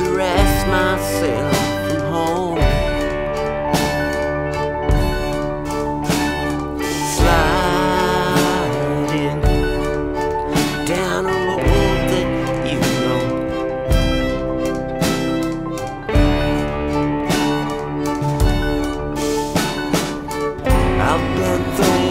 myself from home. Sliding down a road that you know. I've been thinking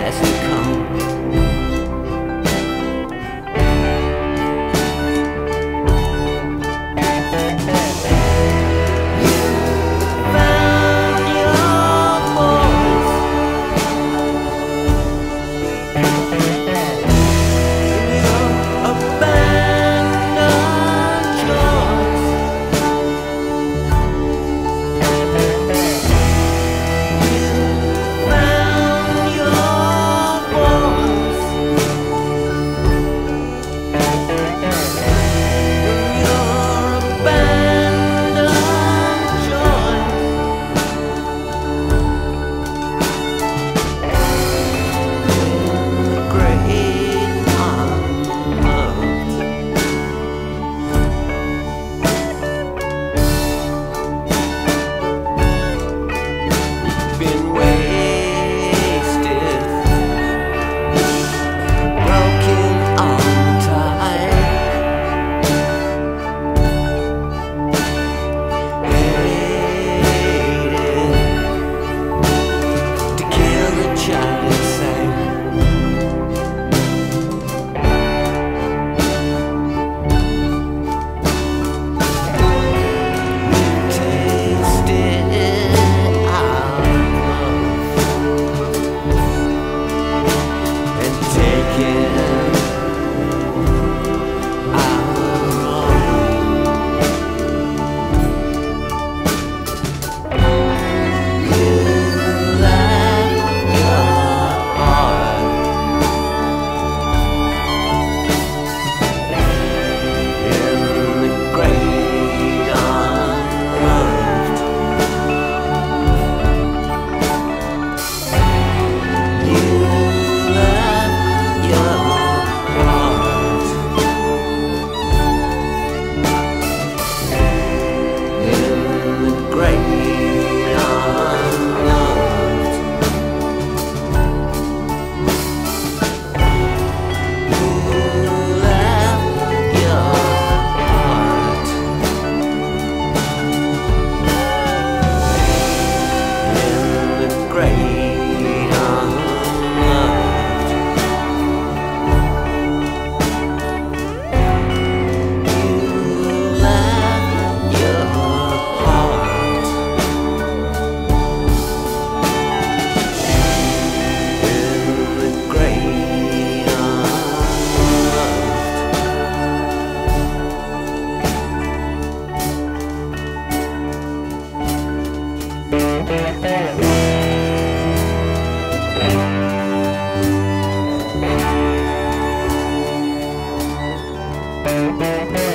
has to come. Música